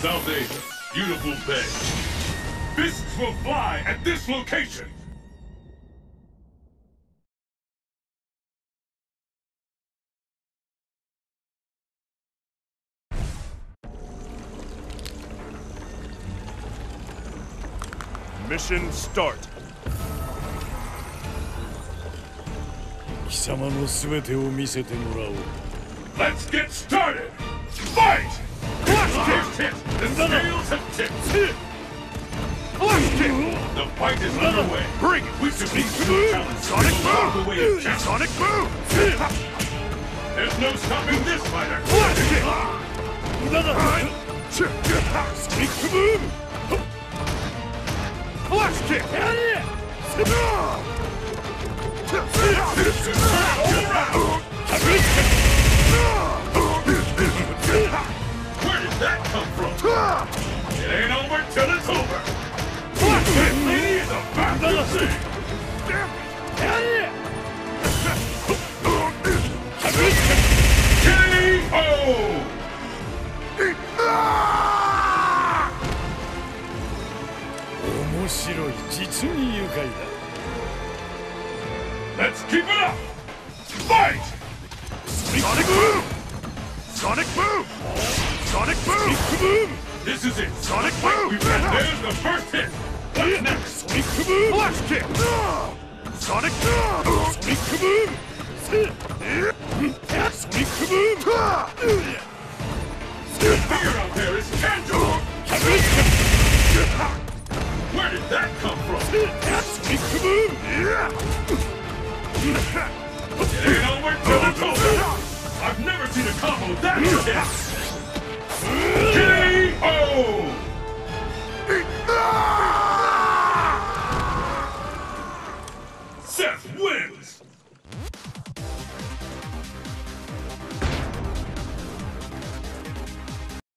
South Asia, beautiful bay. Fists will fly at this location. Mission start. 貴様の全てを見せてもらおう Let's get started! Fight! tipped! The scales have tipped! The fight is underway! Bring it! We should be to challenge Sonic Boom! The way of challenge. Sonic Boom! There's no stopping this fighter! Sneak to move! Flash kick! It ain't over till it's over. This lady is a bastard thing. K.O. 面白い実に愉快だ Let's keep it up. Fight! Sonic move. Sonic move. Sonic move. This is it, Sonic. Move! We've got there's the first hit. What's next? Sweet Kaboom! Blast kick! Sonic! Sweet Kaboom! Sweet Kaboom! Sweet figure out there is tangible! Where did that come from? Sweet Kaboom! It ain't over till it's over! I've never seen a combo that intense!